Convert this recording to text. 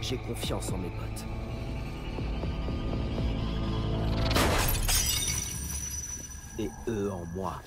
J'ai confiance en mes potes. Et eux en moi.